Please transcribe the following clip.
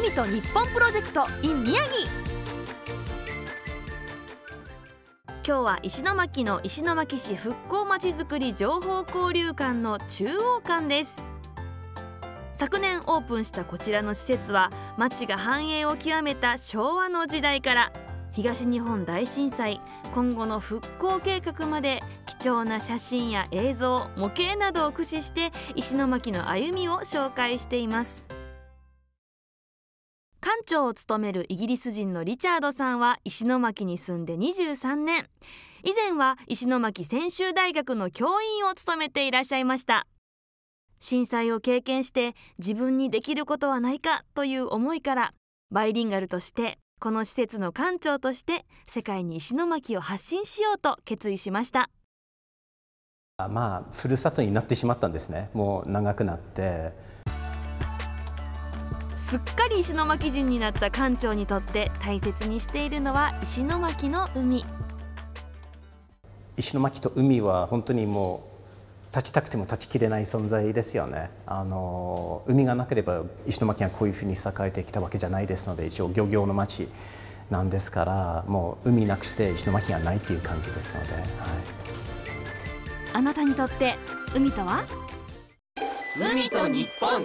海と日本プロジェクト in 宮城。今日は石巻の石巻市復興まちづくり情報交流館の中央館です。昨年オープンしたこちらの施設は町が繁栄を極めた昭和の時代から東日本大震災今後の復興計画まで貴重な写真や映像模型などを駆使して石巻の歩みを紹介しています。館長を務めるイギリス人のリチャードさんは石巻に住んで23年。以前は石巻専修大学の教員を務めていらっしゃいました。震災を経験して自分にできることはないかという思いからバイリンガルとしてこの施設の館長として世界に石巻を発信しようと決意しました。まあふるさとになってしまったんですね。もう長くなって。すっかり石巻人になった館長にとって大切にしているのは石巻の海。石巻と海は本当にもう立ちたくても立ちきれない存在ですよね。あの海がなければ石巻がこういうふうに栄えてきたわけじゃないですので一応漁業の町なんですからもう海なくして石巻がないっていう感じですので、はい、あなたにとって海とは？海と日本